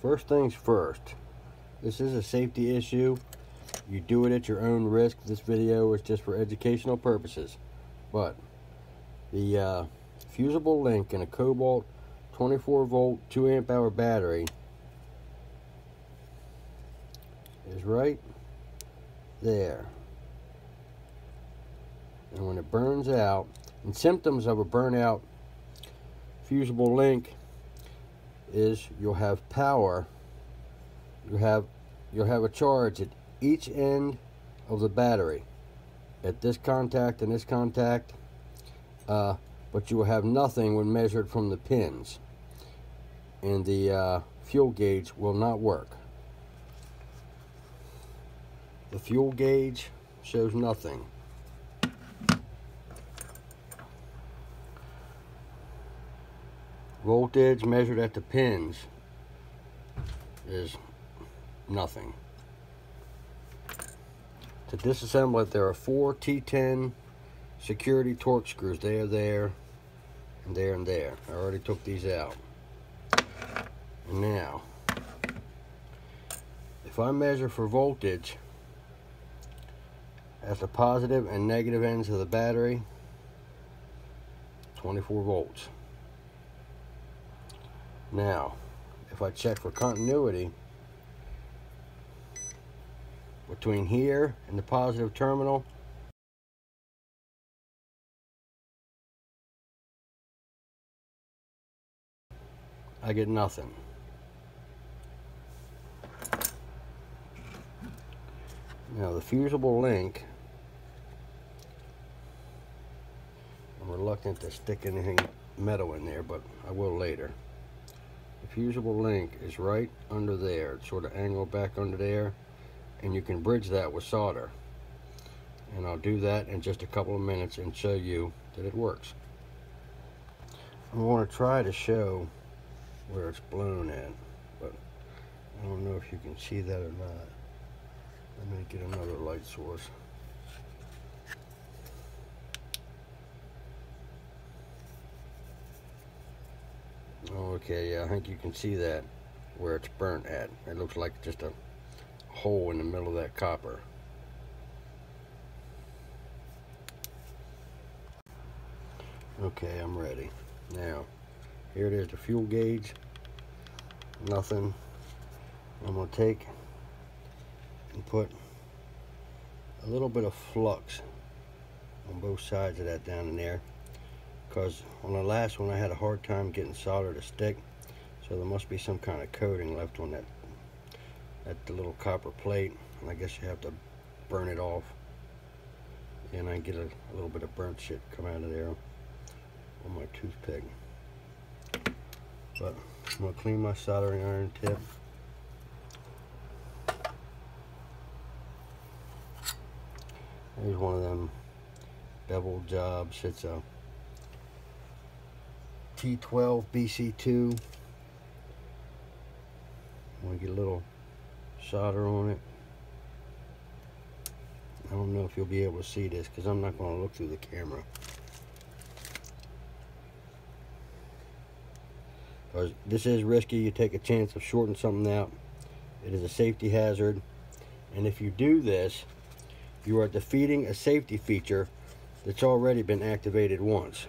first things first. This is a safety issue. You do it at your own risk. This video is just for educational purposes. But the uh, fusible link in a Kobalt 24 volt 2 amp hour battery is right there. And when it burns out, and symptoms of a burnout fusible link is you'll have power. You have you'll have a charge at each end of the battery. At this contact and this contact uh, but you will have nothing when measured from the pins. And the uh, fuel gauge will not work. The fuel gauge shows nothing voltage measured at the pins is nothing. To disassemble it, there are four T10 security Torx screws. They are there, and there, and there. I already took these out. And now, if I measure for voltage at the positive and negative ends of the battery, 24 volts. Now, if I check for continuity, between here and the positive terminal, I get nothing. Now the fusible link, I'm reluctant to stick anything metal in there, but I will later. Fusible link is right under there. It's sort of angled back under there. And you can bridge that with solder. And I'll do that in just a couple of minutes and show you that it works. I want to try to show where it's blown at. But I don't know if you can see that or not. Let me get another light source. Okay, yeah, I think you can see that where it's burnt at. It looks like just a hole in the middle of that copper. Okay, I'm ready. Now, here it is, the fuel gauge. Nothing. I'm going to take and put a little bit of flux on both sides of that down in there because on the last one I had a hard time getting solder to stick so there must be some kind of coating left on that at the little copper plate and I guess you have to burn it off and I get a, a little bit of burnt shit come out of there on my toothpick but I'm to clean my soldering iron tip Here's one of them bevel jobs. It's a uh, T12 BC2. Want to get a little solder on it. I don't know if you'll be able to see this because I'm not going to look through the camera. Because this is risky. You take a chance of shorting something out. It is a safety hazard. And if you do this, you are defeating a safety feature that's already been activated once.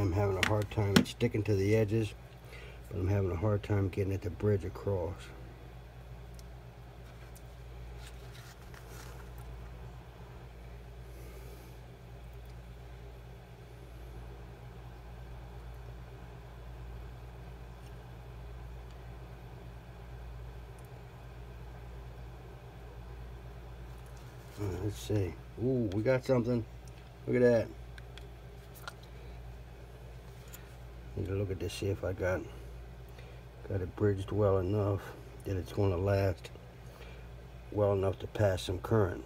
I'm having a hard time sticking to the edges, but I'm having a hard time getting it to bridge across. Uh, let's see. Ooh, we got something. Look at that. Need to look at this, see if I got got it bridged well enough that it's going to last well enough to pass some current.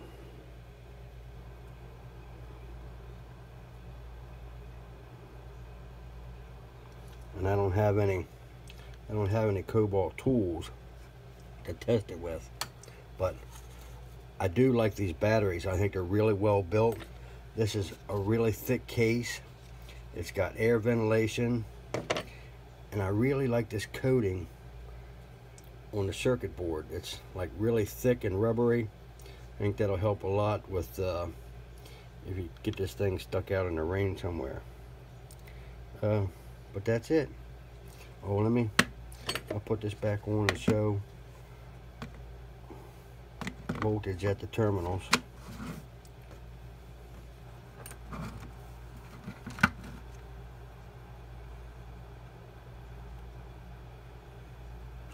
And I don't have any I don't have any Kobalt tools to test it with. But I do like these batteries. I think they're really well built. This is a really thick case. It's got air ventilation. And I really like this coating on the circuit board. It's like really thick and rubbery. I think that'll help a lot with uh, if you get this thing stuck out in the rain somewhere. Uh, but that's it. Oh, let me, I'll put this back on and show voltage at the terminals.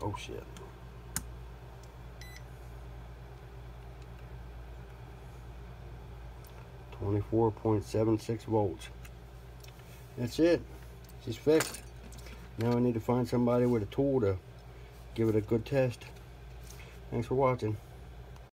Oh shit. Twenty-four point seven six volts. That's it. She's fixed. Now I need to find somebody with a tool to give it a good test. Thanks for watching.